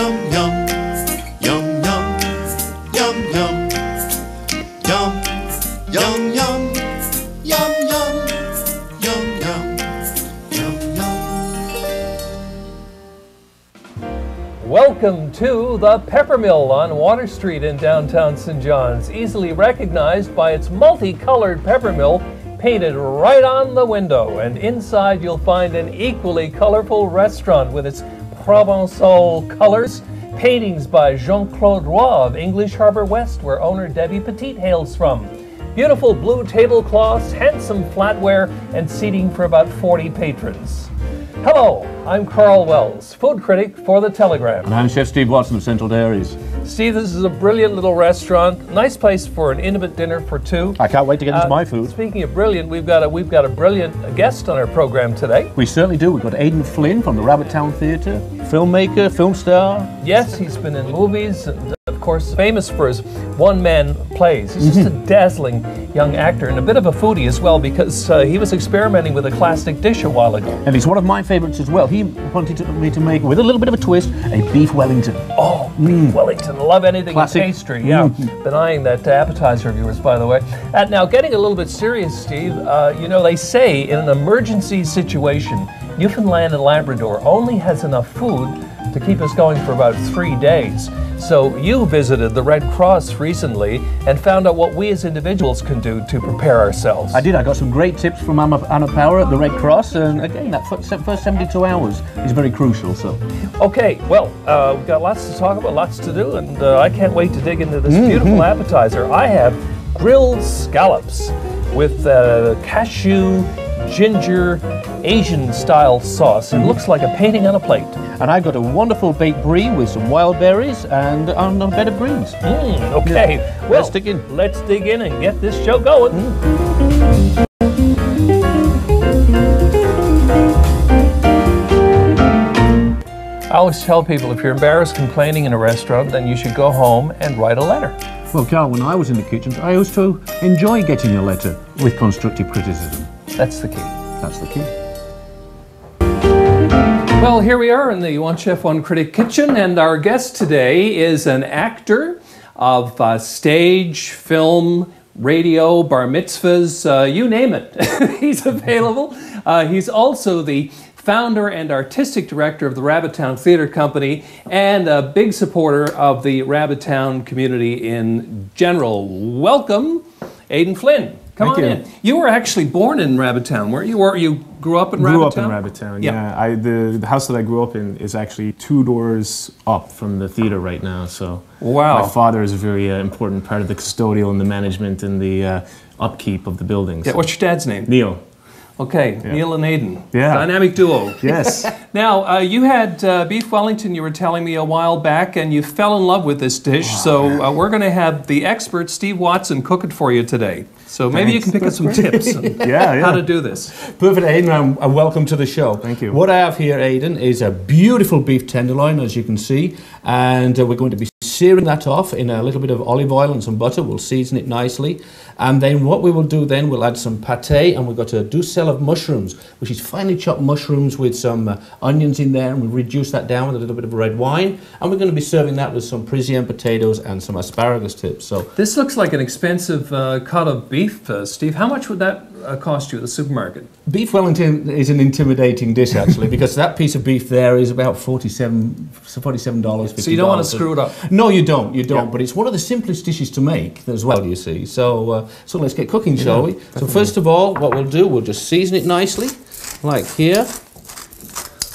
Yum, yum. Yum, yum. Yum, yum. Yum, yum, yum. Yum, yum. Yum, yum. Yum, yum. Welcome to the Pepper Mill on Water Street in downtown St. John's, easily recognized by its multicolored pepper mill painted right on the window. And inside you'll find an equally colorful restaurant with its Provençal colors, paintings by Jean-Claude Roy of English Harbor West, where owner Debbie Petit hails from. Beautiful blue tablecloths, handsome flatware, and seating for about 40 patrons. Hello, I'm Karl Wells, food critic for The Telegram. And I'm Chef Steve Watson of Central Dairies. Steve, this is a brilliant little restaurant. Nice place for an intimate dinner for two. I can't wait to get into Uh, my food. Speaking of brilliant, we've got a we've got a brilliant guest on our program today. We certainly do. We've got Aiden Flynn from the Rabbittown Theatre, filmmaker, film star. Yes, he's been in movies and course famous for his one-man plays. He's just a Mm-hmm. dazzling young actor and a bit of a foodie as well because uh, he was experimenting with a classic dish a while ago. And he's one of my favourites as well. He wanted to, me to make, with a little bit of a twist, a beef Wellington. Oh, Wellington. Love anything Classic. pastry. Yeah. Denying that to appetizer viewers, by the way. Uh, now, getting a little bit serious, Steve, uh, you know, they say in an emergency situation, Newfoundland and Labrador only has enough food to keep us going for about three days. So you visited the Red Cross recently and found out what we as individuals can do to prepare ourselves. I did. I got some great tips from Anna, Anna Power at the Red Cross, and again, that first 72 hours is very crucial. So, Okay, well, uh, we've got lots to talk about, lots to do, and uh, I can't wait to dig into this beautiful appetizer. I have grilled scallops with uh, cashew, ginger, Asian style sauce. It looks like a painting on a plate. and I've got a wonderful baked brie with some wild berries and on a bed of greens. Mm, okay, well, Let's dig in. Let's dig in and get this show going. I always tell people if you're embarrassed complaining in a restaurant, then you should go home and write a letter. Well, Karl, when I was in the kitchen, I used to enjoy getting a letter with constructive criticism. That's the key. That's the key. Well, here we are in the One Chef, One Critic kitchen, and our guest today is an actor of uh, stage, film, radio, bar mitzvahs, uh, you name it. he's available. Uh, he's also the founder and artistic director of the Rabbittown Theatre Company and a big supporter of the Rabbittown community in general. Welcome, Aiden Flynn. Come Thank on you. in. You were actually born in Rabbittown, weren't you? Or you grew up in grew up in Rabbittown. Yeah. Yeah, I, the the house that I grew up in is actually two doors up from the theater right now. So Wow. my father is a very uh, important part of the custodial and the management and the uh, upkeep of the buildings. Yeah, what's your dad's name? Neil. Okay, Neil and Aiden. Yeah. Dynamic duo. Yes. Now, uh, you had uh, beef Wellington, you were telling me a while back, and you fell in love with this dish. so uh, we're going to have the expert, Steve Watson, cook it for you today. So maybe you can pick up some tips on Yeah, yeah. how to do this. Perfect, Aiden, and welcome to the show. Thank you. What I have here, Aiden, is a beautiful beef tenderloin, as you can see, and uh, we're going to be searing that off in a little bit of olive oil and some butter. We'll season it nicely, and then what we will do then, we'll add some pate, and we've got a duxelles of mushrooms, which is finely chopped mushrooms with some uh, onions in there, and we'll reduce that down with a little bit of red wine, and we're going to be serving that with some Parisian potatoes and some asparagus tips. So This looks like an expensive uh, cut of beef, uh, Steve. How much would that uh, cost you at the supermarket? Beef Wellington is an intimidating dish, actually, because that piece of beef there is about $47, $47 So you don't want to screw it up. No, you don't. You don't. Yeah. But it's one of the simplest dishes to make as well. You see. So, uh, so let's get cooking, shall we? So first of all, what we'll do, we'll just season it nicely, like here.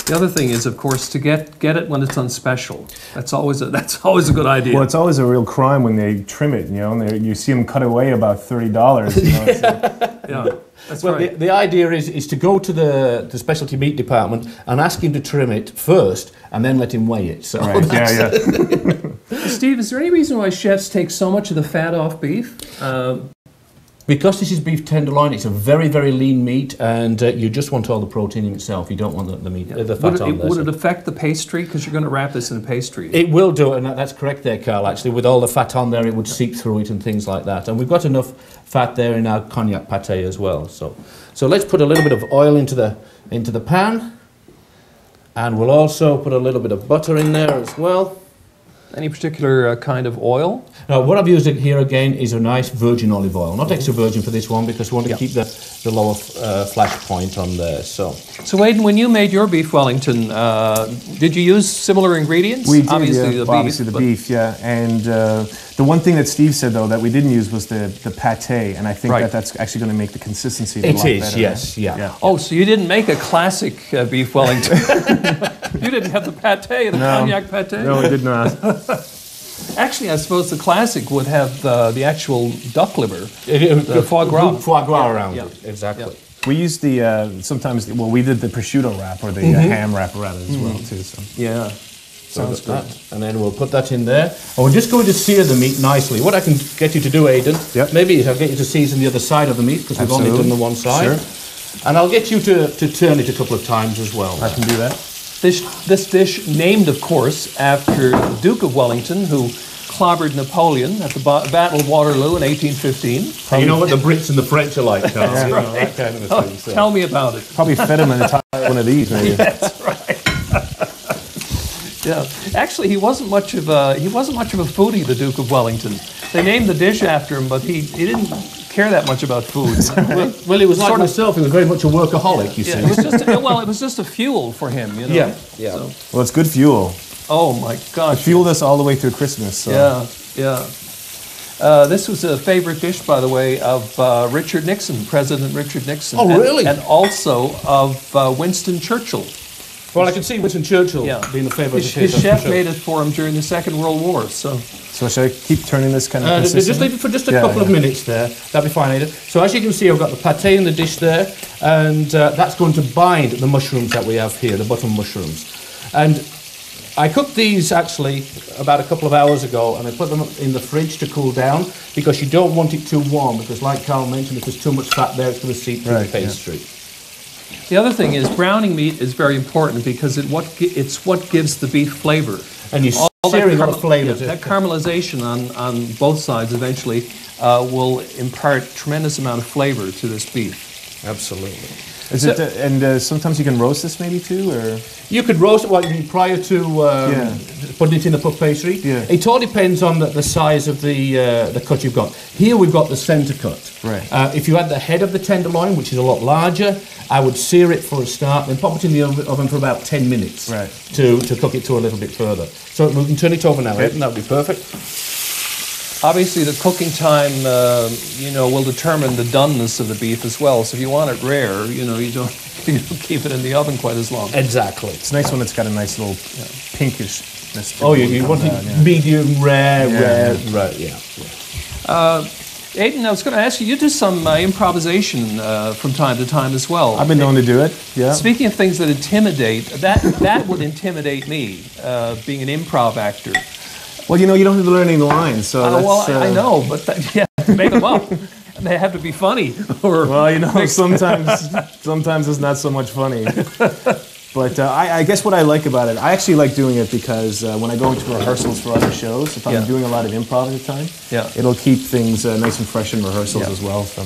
The other thing is, of course, to get get it when it's on special. That's always a, that's always a good idea. Well, it's always a real crime when they trim it. You know, and they, you see them cut away about thirty dollars. You know, it's like- yeah, that's Well, right. the, the idea is, is to go to the, the specialty meat department and ask him to trim it first, and then let him weigh it. So right? Yeah, yeah. Steve, is there any reason why chefs take so much of the fat off beef? Um, Because this is beef tenderloin, it's a very, very lean meat, and uh, you just want all the protein in itself. You don't want the, the meat, uh, the fat would, it, on there. would so- it affect the pastry? Because you're going to wrap this in a pastry. It will do, and that, that's correct there, Karl. Actually, with all the fat on there, it would seep through it and things like that. And we've got enough fat there in our cognac pate as well. So, so let's put a little bit of oil into the into the pan. And we'll also put a little bit of butter in there as well. Any particular uh, kind of oil? Now, what I've used here again is a nice virgin olive oil, not extra virgin for this one because we want to Yeah. keep the, the lower uh, flash point on there. So, So, Aiden, when you made your beef Wellington, uh, did you use similar ingredients? We did, obviously yeah. the Well, beef. obviously the but- beef, yeah. And uh, the one thing that Steve said though that we didn't use was the the pate, and I think Right. that that's actually going to make the consistency a It lot is, better. yes, yeah. yeah. Oh, so you didn't make a classic uh, beef Wellington? you didn't have the pate, the No. cognac pate. No, we did not. Actually, I suppose the classic would have the, the actual duck liver. the The foie gras. Foie gras around Yeah. it, exactly. We used the uh, sometimes. Well, we did the prosciutto wrap or the uh, ham wrap rather as well too. So Yeah. So Sounds that- that, and then we'll put that in there. And we're just going to sear the meat nicely. What I can get you to do, Aiden, Yep. maybe is I'll get you to season the other side of the meat because we've only done Absolutely. the one side. Sure. And I'll get you to, to turn it a couple of times as well. I can do that. This, this dish, named, of course, after the Duke of Wellington, who clobbered Napoleon at the ba- Battle of Waterloo in 1815. you know what the Brits and the French are like, Karl. you know, kind of Oh, thing. so. tell me about it. Probably fed him an entire one of these. Maybe. Yeah, actually, he wasn't much of a he wasn't much of a foodie, the Duke of Wellington. They named the dish after him, but he, he didn't care that much about food. well, well, he was like Sort of- myself. He was very much a workaholic, you yeah, see. it was just a, well, it was just a fuel for him, you know. Yeah, yeah. So- Well, it's good fuel. oh my gosh. Fueled us all the way through Christmas. So. Yeah, yeah. Uh, this was a favorite dish, by the way, of uh, Richard Nixon, President Richard Nixon. Oh, and- really? And also of uh, Winston Churchill. Well, I can see Winston Churchill Yeah. being the favourite. His, his, his that's for chef sure. made it for him during the Second World War. So, So should I keep turning this kind of Uh, just leave it for just a Yeah, couple of minutes there. That'll be fine, Ada. So as you can see, I've got the pate in the dish there, and uh, that's going to bind the mushrooms that we have here, the button mushrooms. And I cooked these actually about a couple of hours ago, and I put them in the fridge to cool down because you don't want it too warm. Because, like Karl mentioned, if there's too much fat there, it's going to seep through Right, the yeah. pastry. the other thing is browning meat is very important because it what it's what gives the beef flavor. And that searing of flavour. yeah, that caramelization on, on both sides eventually uh, will impart tremendous amount of flavor to this beef. Absolutely. Is it? Uh, and uh, sometimes you can roast this maybe too, or You could roast it well, prior to um, Yeah. putting it in the puff pastry. Yeah. It all depends on the, the size of the uh, the cut you've got. Here we've got the centre cut. Right. Uh, if you had the head of the tenderloin, which is a lot larger, I would sear it for a start, then pop it in the oven, for about 10 minutes Right. to, to cook it to a little bit further. So we can turn it over now, Aiden, that would be perfect. Obviously, the cooking time, uh, you know, will determine the doneness of the beef as well. So if you want it rare, you know, you don't, you don't keep it in the oven quite as long. Exactly. it's nice when it's got a nice little pinkishness. to Oh, you, when you want it yeah. medium rare, Yeah, rare, yeah. right, yeah. Aiden, I was going to ask you, you do some uh, improvisation uh, from time to time as well. I've been known to do it. Yeah. Speaking of things that intimidate, that, that would intimidate me, uh, being an improv actor. Well, you know, you don't have to learn any lines, so Uh, that's. well, I, I uh, know, but that, yeah, make them up. They have to be funny. Or Well, you know, sometimes sometimes it's not so much funny. But uh, I, I guess what I like about it, I actually like doing it because uh, when I go into rehearsals for other shows, if I'm Yeah. doing a lot of improv at the time, Yeah. it'll keep things uh, nice and fresh in rehearsals Yeah. as well. So.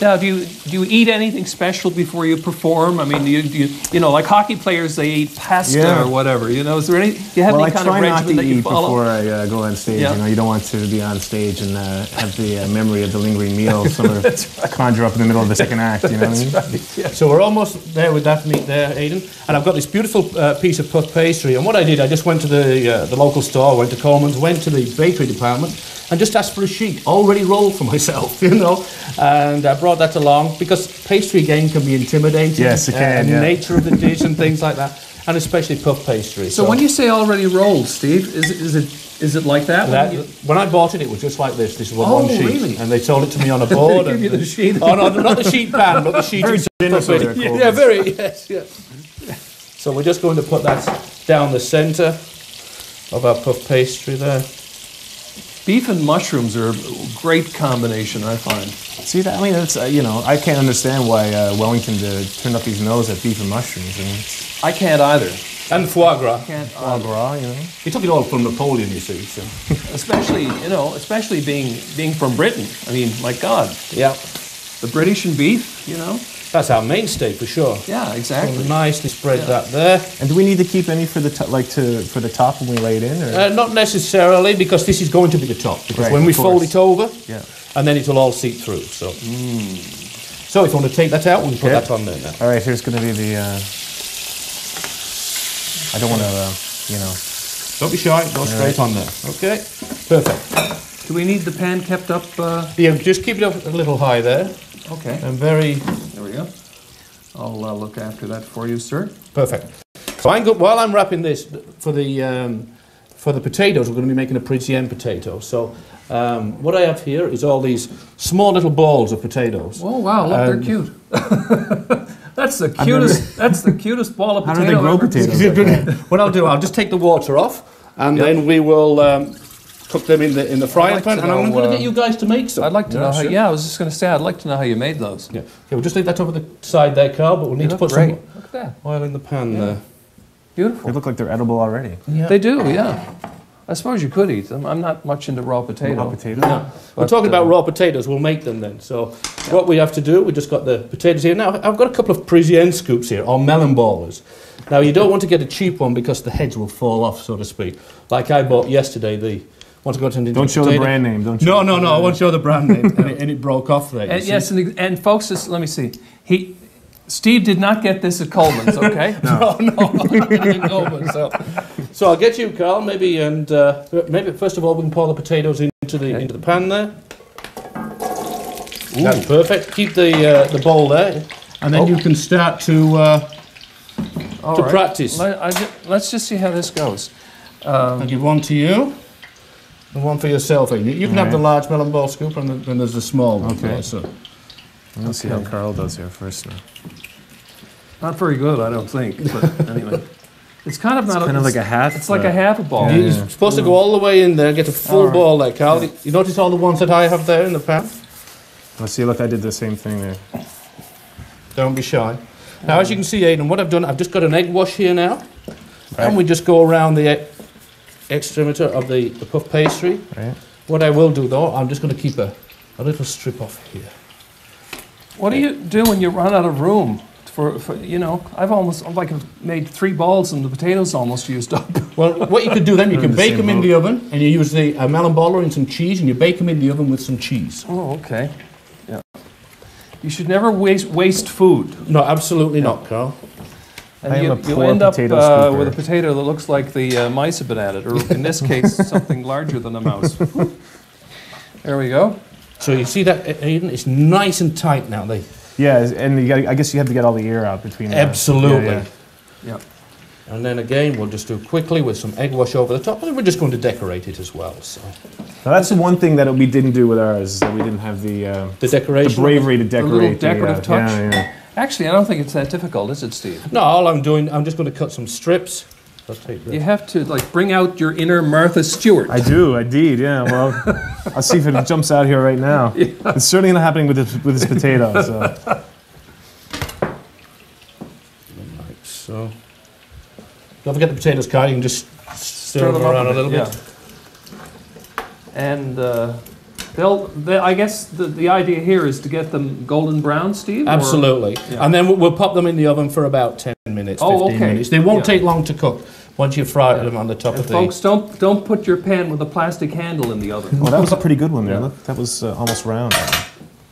Now, do you do you eat anything special before you perform? I mean, do you, do you you know, like hockey players, they eat pasta Yeah. or whatever. You know, is there any? Do you have well, I any kind try of not regimen to that you eat follow? before I uh, go on stage. Yeah. You know, you don't want to be on stage and uh, have the uh, memory of the lingering meal sort of conjure up in the middle of the second act. You know what I mean? So we're almost there with that meat there, Aiden. And I've got this beautiful uh, piece of puff pastry. And what I did, I just went to the uh, the local store, went to Coleman's, went to the bakery department, and just asked for a sheet already rolled for myself, you know. And I brought that along because pastry again can be intimidating. Yes, it can, and yeah. nature of the dish and things like that, and especially puff pastry. So when you say already rolled, Steve, is it is it is it like that? that, when you- when I bought it, it was just like this. This was Oh, one sheet, really? and they sold it to me on a board. give and, you the sheet. Oh no, not the sheet pan, but the sheet. Very itself. generous with their yeah, yeah, very. Yes, yes. So we're just going to put that down the centre of our puff pastry there. Beef and mushrooms are a great combination, I find. See that? I mean, it's uh, you know, I can't understand why uh, Wellington uh, turned up his nose at beef and mushrooms and it's I can't either. And foie gras. Can't foie gras, you know. He took it all from Napoleon, you see. So. especially you know, especially being being from Britain. I mean, my God. Yeah. the British and beef, you know? That's our mainstay for sure. Yeah, exactly. Nicely spread that there. And do we need to keep any for the to- like to for the top when we lay it in? Or? Uh, not necessarily, because this is going to be the top. Because Right, when of we fold it over, Yeah. and then it'll all seep through. So, so if you want to take that out, we can put Okay. that on there now. All right, here's going to be the. Uh, I don't want to, uh, you know. Don't be shy. Go straight on there. Okay. Perfect. Do we need the pan kept up? Uh, Yeah, just keep it up a little high there, okay, and very there we go. I'll uh, look after that for you, sir. perfect. So I'm go- while I'm wrapping this for the um, for the potatoes, we're going to be making a Parisienne potato. So. Um, what I have here is all these small little balls of potatoes. Oh wow, look, they're cute. that's the cutest. that's the cutest ball of How do they grow potatoes? what I'll do, I'll just take the water off, and Yep. then we will um, cook them in the in the frying like pan. to And I'm going to uh, get you guys to make some. I'd like to Yeah, know how. sure. Yeah, I was just going to say, I'd like to know how you made those. Yeah. Okay, we'll just leave that over the side there, Karl. But we'll need They to put great. some Look at that. oil in the pan there. Beautiful. They look like they're edible already. Yeah. They do, yeah. I suppose you could eat them. I'm not much into raw potato. Raw potato. We're But, talking about uh, raw potatoes. We'll make them then. So what we have to do, we just got the potatoes here. Now I've got a couple of Parisienne scoops here, or melon ballers. Now you don't want to get a cheap one because the heads will fall off, so to speak. Like I bought yesterday. The want to go to Don't show the brand name. Don't. No, show no, no. I won't show the brand name, and, it, and it broke off there. you And yes, and, and folks, just, let me see. He, Steve did not get this at Coleman's, okay? no, no, I didn't know myself. So I'll get you, Karl. Maybe and uh, maybe first of all we can pour the potatoes into the Okay. into the pan there. That's perfect. Keep the uh, the bowl there, and then Oh. you can start to uh, All to right. practice. Let, I, let's just see how this goes. I'll give one to you. And one for yourself. Ian. You can have the large melon ball scoop, and then- then there's the small one. Okay. there, so. Let's see how Karl does here first. Now. Not very good, I don't think. But anyway, it's kind of not. kind of like a half, It's like a uh, half a ball. You- You're supposed to go all the way in there, get a full All right. ball there, Karl. You notice all the ones that I have there in the pan? Let's see. Look, I did the same thing there. Don't be shy. Now, as you can see, Aiden, what I've done, I've just got an egg wash here now. And we just go around the e- extremity of the, the puff pastry. Right. What I will do, though, I'm just going to keep a, a little strip off here. What do you do when you run out of room? For, for you know, I've almost I've like made three balls and the potatoes almost used up. Well, what you could do then, you We're can the bake same them in the oven, and you use the uh, melon baller and some cheese, and you bake them in the oven with some cheese. Oh, okay. Yeah. You should never waste waste food. No, absolutely not, Karl. And I am you, a you poor end up uh, with a potato that looks like the uh, mice have been at it, or in this case, something larger than a mouse. there we go. So you see that, A- Aiden? It's nice and tight now. They Yeah, and you got. I guess you have to get all the air out between. the- Absolutely. Yeah, yeah. Yeah. And then again, we'll just do quickly with some egg wash over the top, and we're just going to decorate it as well. So Now that's the one thing that we didn't do with ours. Is that we didn't have the uh, the the bravery to little decorate. the, decorative uh, touch. Yeah, yeah. Actually, I don't think it's that difficult, is it, Steve? No, all I'm doing, I'm just going to cut some strips. I'll take You have to like bring out your inner Martha Stewart. I do, indeed. Yeah. Well, I'll see if it jumps out here right now. It's certainly not happening with this with this potato. So. like so. Don't forget the potatoes, Karl. You can just stir, them up around a little bit. yeah. And uh, they'll, they, I guess the, the idea here is to get them golden brown, Steve? Absolutely. Yeah. And then we'll, we'll pop them in the oven for about 10 minutes, Oh, 15 okay. minutes. They won't Yeah. take long to cook once you fry them on the top And of the... folks, don't don't put your pan with a plastic handle in the oven. Well, that was a pretty good one there. Look, that was uh, almost round.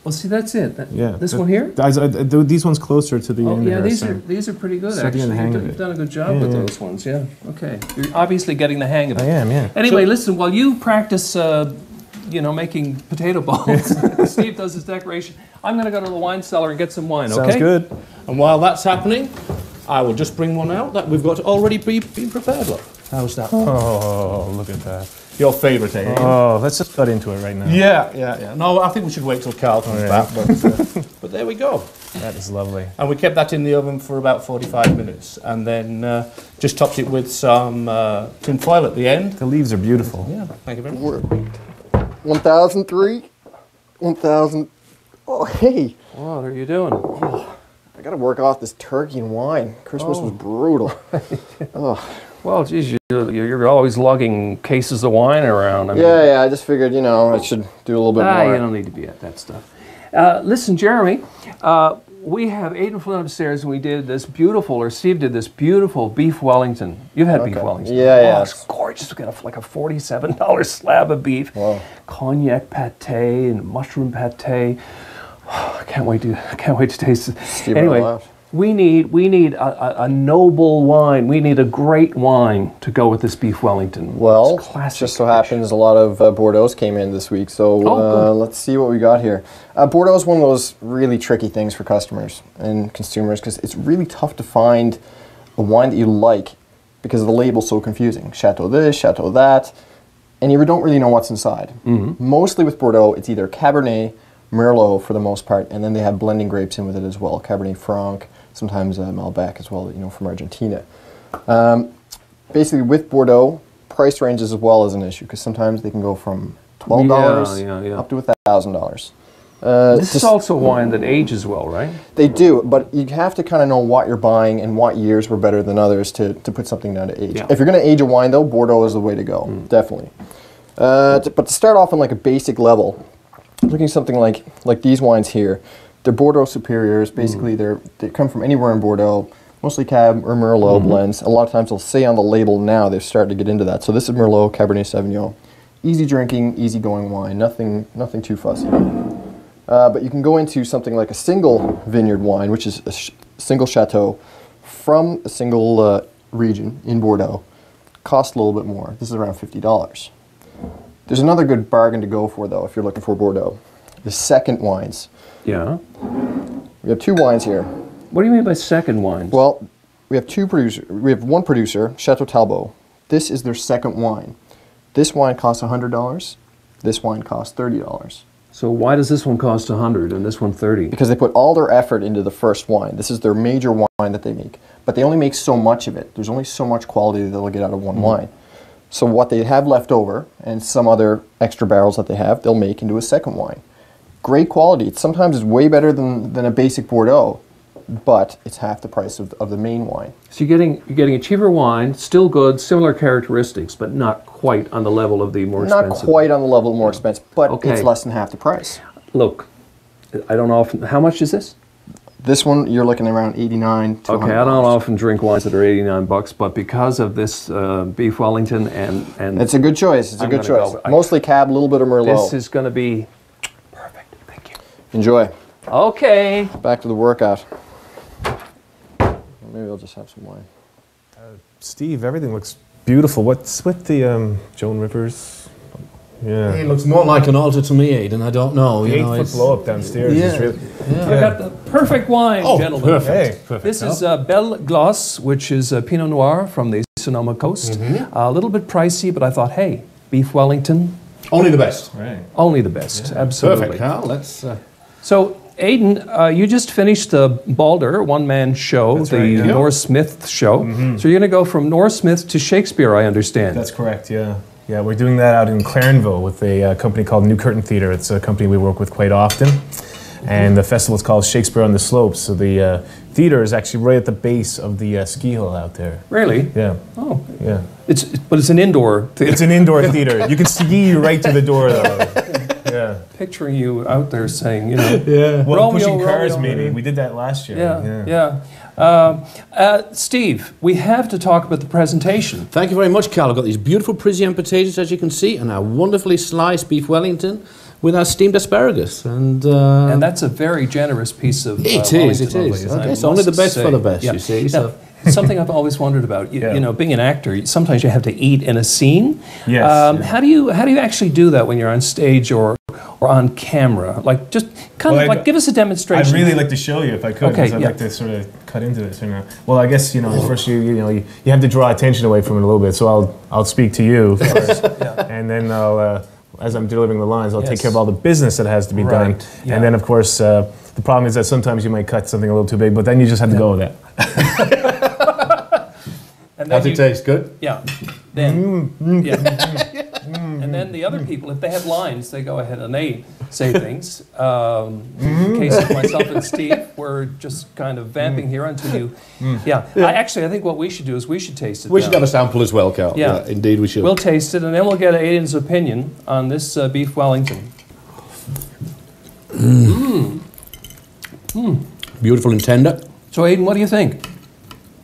Well, see, that's it. That- Yeah. This that- one here. I- I- these ones closer to the Oh, end yeah, here, these so- are these are pretty good Starting to actually. you've done- you've done a good job Yeah, with yeah. those ones. Yeah. Okay. You're obviously getting the hang of it. I am, yeah. Anyway, listen. While you practice, uh, you know, making potato balls, Steve does his decoration. I'm going to go to the wine cellar and get some wine. Sounds okay. good. And while that's happening, I will just bring one out that we've got already be, been prepared. Look, how's that? Oh, look at that. Your favourite, eh? Oh, let's just cut into it right now. Yeah, yeah, yeah. No, I think we should wait till Karl comes yeah. back. But, uh, but there we go. That is lovely. And we kept that in the oven for about 45 minutes. And then uh, just topped it with some uh, tin foil at the end. The leaves are beautiful. Yeah, thank you very much. 1003, 1000. Oh, hey, What are you doing? I gotta work off this turkey and wine. Christmas was brutal. oh, Well, geez, you, you're always lugging cases of wine around. I mean, yeah, yeah, I just figured, you know, I should do a little bit Ah, more. you don't need to be at that stuff. Uh, listen, Jeremy, uh, we have Aiden Flynn upstairs, and we did this beautiful, or Steve did this beautiful beef Wellington. You've had beef Wellington. Yeah, oh, yeah. It's gorgeous. We got a, like a forty-seven dollar slab of beef, Wow. cognac pate and mushroom pate. I can't wait to I can't wait to taste it. Steve anyway, we need we need a, a, a noble wine. We need a great wine to go with this beef Wellington. Well, classic just so dish. happens a lot of uh, Bordeaux's came in this week, so Oh, uh, let's see what we got here. Uh, Bordeaux is one of those really tricky things for customers and consumers because it's really tough to find a wine that you like because the label's so confusing. Chateau this, Chateau that, and you don't really know what's inside. Mm-hmm. Mostly with Bordeaux, it's either Cabernet, Merlot for the most part, and then they have blending grapes in with it as well. Cabernet Franc, sometimes uh, Malbec as well, you know, from Argentina basically with Bordeaux, price ranges as well as an issue because sometimes they can go from twelve dollars Yeah, yeah, yeah. up to thousand dollars. Uh, This is also a wine that ages well, right? they do, but you have to kind of know what you're buying and what years were better than others to, to put something down to age. If you're going to age a wine, though, Bordeaux is the way to go, definitely. Uh, but to start off on like a basic level, looking at something like like these wines here, they're Bordeaux superiors. Basically, they're they come from anywhere in Bordeaux, mostly Cab or Merlot blends. A lot of times they'll say on the label now they've started to get into that. So this is Merlot Cabernet Sauvignon, easy drinking, easy going wine. Nothing nothing too fussy. Uh, but you can go into something like a single vineyard wine, which is a sh- single chateau from a single uh, region in Bordeaux. Cost a little bit more. This is around fifty dollars. There's another good bargain to go for though if you're looking for Bordeaux. The second wines. Yeah. We have two wines here. What do you mean by second wines? Well, we have two producer. We have one producer, Chateau Talbot. This is their second wine. This wine costs hundred dollars. This wine costs thirty dollars. so why does this one cost 100 and this one 30? because they put all their effort into the first wine. This is their major wine that they make, but they only make so much of it. There's only so much quality that they'll get out of one mm-hmm. wine. So what they have left over and some other extra barrels that they have, they'll make into a second wine. Great quality. It's sometimes it's way better than, than a basic Bordeaux, but it's half the price of, of the main wine. So you're getting you're getting a cheaper wine, still good, similar characteristics, but not quite on the level of the more Not expensive. Not quite on the level of more expensive, but Okay. it's less than half the price. Look, I don't often. How much is this? This one you're looking around 89 to Okay, I don't often drink wines that are 89 bucks, but because of this uh, beef Wellington and and It's a good choice. It's a I'm good gonna go choice. I- Mostly cab, a little bit of Merlot. this is going to be perfect. Thank you. Enjoy. Okay. Back to the workout. Maybe I'll just have some wine. Steve, everything looks beautiful. What's with the um, Joan Rivers? Yeah. It looks more like an altar to me, Aiden. I don't know. The You eight know, foot blow up downstairs is Yeah. really. I got the perfect wine, Oh, gentlemen. perfect. Hey, This is uh, Belle Glos, which is a Pinot Noir from the Sonoma coast. Mm-hmm. a little bit pricey, but I thought, hey, beef Wellington, Only the best. right. only the best. Absolutely. Perfect, Karl. Let's. Uh, So, Aiden, uh, you just finished the Balder one man show, That's the right, yeah. North Smith show. So, you're going to go from North Smith to Shakespeare, I understand. That's correct. Yeah. Yeah, we're doing that out in Clarenville with a uh, company called New Curtain Theater. It's a company we work with quite often. And the festival is called Shakespeare on the Slopes. So the uh, theater is actually right at the base of the uh, ski hill out there. really? Yeah. Oh, Yeah. it's but it's an indoor theater. It's an indoor theater. You can ski right to the door, though. Yeah. Picturing you out there saying, you know, Yeah. Well, Romeo, pushing cars, Romeo. maybe. We did that last year. yeah, yeah. Um, uh, Steve, we have to talk about the presentation. Thank you very much, Karl. I've got these beautiful Parisian potatoes, as you can see, and our wonderfully sliced beef Wellington with our steamed asparagus. And, uh, And that's a very generous piece of. It uh, is, it Wellington, is. I Okay, it's must only the best for the best, you see, Now, so- something I've always wondered about. You, Yeah. you know, being an actor, sometimes you have to eat in a scene. Yes, Um, yeah. How do you how do you actually do that when you're on stage or or on camera? Like just kind Well, of I- like give us a demonstration. I'd really like to show you if I could. Okay, 'cause I'd yeah. like to sort of cut into this. You know. Well, I guess you know first you you know you, you have to draw attention away from it a little bit. So I'll I'll speak to you first, and then I'll uh, as I'm delivering the lines, I'll take care of all the business that has to be done. Yeah. And then of course uh, the problem is that sometimes you might cut something a little too big, but then you just have to go with that. and Does then it you- taste good? Yeah. Then, yeah. And then the other people, if they have lines, they go ahead and they say things. Um, In the case of myself and Steve, we're just kind of vamping here until you. Mm. Yeah. Mm. I, actually, I think what we should do is we should taste it. We now. should have a sample as well, Karl. Yeah. indeed, we should. We'll taste it, and then we'll get Aiden's opinion on this uh, beef Wellington. Mm. Beautiful and tender. So, Aiden, what do you think?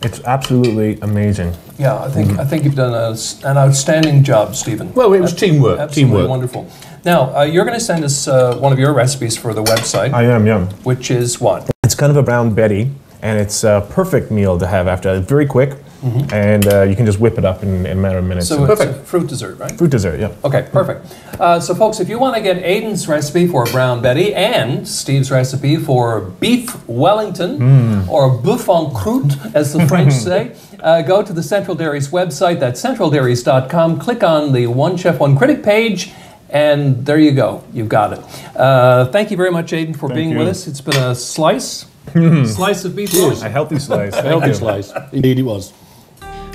It's absolutely amazing. Yeah, I think I think you've done a s an outstanding job, Stephen. Well, it was teamwork. Absolutely Teamwork. wonderful. Now, uh, you're going to send us uh, one of your recipes for the website, I am, yeah. which is what? It's kind of a brown Betty, and it's a perfect meal to have after. Very quick, and uh, you can just whip it up in, in a matter of minutes. So it's a fruit dessert, right? fruit dessert, yeah. Okay, perfect. Uh, so, folks, if you want to get Aiden's recipe for brown Betty and Steve's recipe for beef Wellington or boeuf en croûte, as the French say, uh, go to the Central Dairies website. That's centraldairies.com. Click on the One Chef, One Critic page. And there you go. You've got it. Uh, thank you very much, Aiden, for being you. with us. It's been a slice, slice of beef. A healthy slice. Thank Healthy slice. Indeed, it was.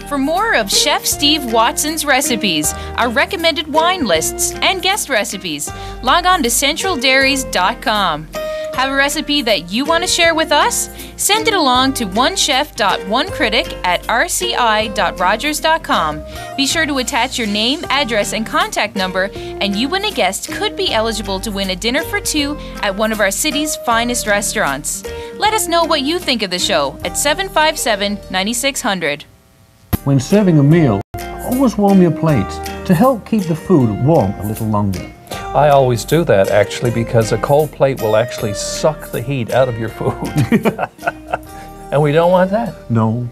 For more of Chef Steve Watson's recipes, our recommended wine lists, and guest recipes, log on to centraldairies.com. Have a recipe that you want to share with us? Send it along to onechef.onecritic at rci.rogers.com. Be sure to attach your name, address, and contact number, and you and a guest could be eligible to win a dinner for two at one of our city's finest restaurants. Let us know what you think of the show at 757 9600. When serving a meal, always warm your plate to help keep the food warm a little longer. I always do that actually because a cold plate will actually suck the heat out of your food. and we don't want that. No.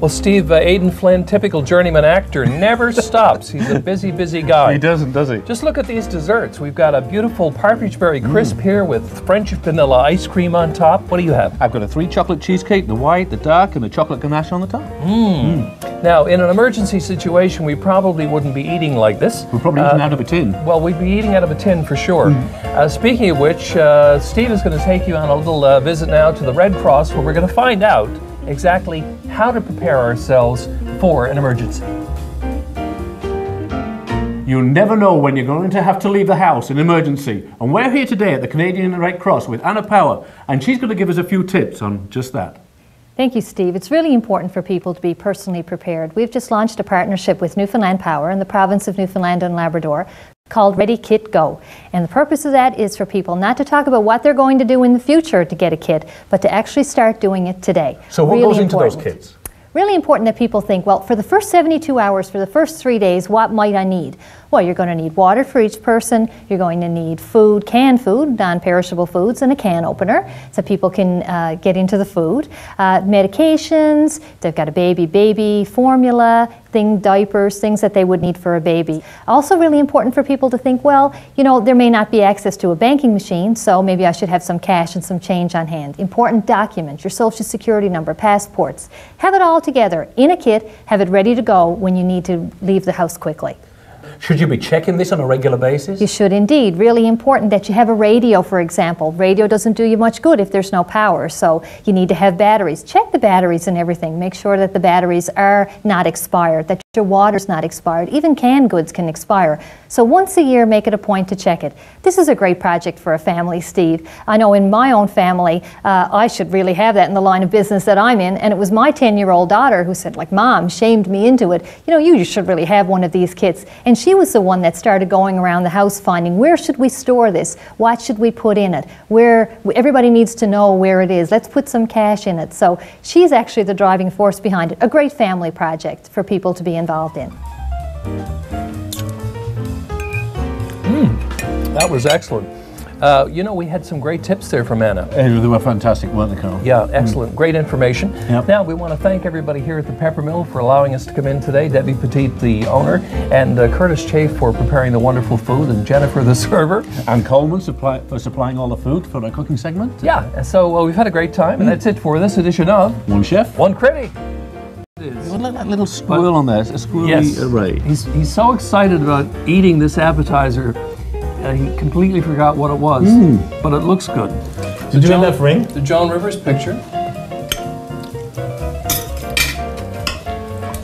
Well, Steve, uh, Aiden Flynn, typical journeyman actor, never stops. He's a busy, busy guy. He doesn't, does he? Just look at these desserts. We've got a beautiful partridge berry crisp here with French vanilla ice cream on top. What do you have? I've got a three chocolate cheesecake, the white, the dark, and the chocolate ganache on the top. Now, in an emergency situation, we probably wouldn't be eating like this. We're probably eating out of a tin. Well, we'd be eating out of a tin for sure. Uh, speaking of which, uh, Steve is going to take you on a little uh, visit now to the Red Cross where we're going to find out exactly how to prepare ourselves for an emergency. You never know when you're going to have to leave the house in emergency. And we're here today at the Canadian Red Cross with Anna Power, and she's going to give us a few tips on just that. Thank you, Steve. It's really important for people to be personally prepared. We've just launched a partnership with Newfoundland Power in the province of Newfoundland and Labrador called Ready Kit Go. And the purpose of that is for people not to talk about what they're going to do in the future to get a kit, but to actually start doing it today. So, what Really goes into those important. kits? Really important that people think, well, for the first 72 hours, for the first three days, what might I need? Well, you're going to need water for each person. You're going to need food, canned food, non perishable foods, and a can opener so people can uh, get into the food. Uh, medications, they've got a baby, baby formula, thing, diapers, things that they would need for a baby. Also, really important for people to think, well, you know, there may not be access to a banking machine, so maybe I should have some cash and some change on hand. Important documents, your social security number, passports. Have it all together in a kit, have it ready to go when you need to leave the house quickly. Should you be checking this on a regular basis? You should indeed. Really important that you have a radio, for example. Radio doesn't do you much good if there's no power, so you need to have batteries. Check the batteries and everything. Make sure that the batteries are not expired, that your water's not expired. Even canned goods can expire. So once a year, make it a point to check it. This is a great project for a family, Steve. I know in my own family, uh, I should really have that in the line of business that I'm in, and it was my 10-year-old daughter who said, like, Mom, shamed me into it. You know, you should really have one of these kits. And she was the one that started going around the house finding where should we store this? What should we put in it? Where everybody needs to know where it is. Let's put some cash in it. So she's actually the driving force behind it. A great family project for people to be involved in. That was excellent. Uh, you know, we had some great tips there from Anna. Eh, They were fantastic, weren't they, Karl? Yeah, excellent. Great information. Yep. Now, we want to thank everybody here at the Pepper Mill for allowing us to come in today. Debbie Petit, the owner, and uh, Curtis Chafe for preparing the wonderful food, and Jennifer, the server. And Coleman supply, for supplying all the food for our cooking segment. Yeah, so uh, we've had a great time, and that's it for this edition of One chef. One Critic. Look little squirrel on there. A squirrely Yes. array. He's, he's so excited about eating this appetizer, uh, he completely forgot what it was, but it looks good. Did you have enough ring? The John Rivers picture.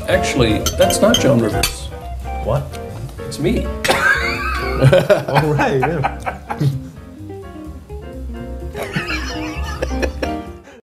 Actually, that's not Joan Rivers. What? It's me. All right, yeah.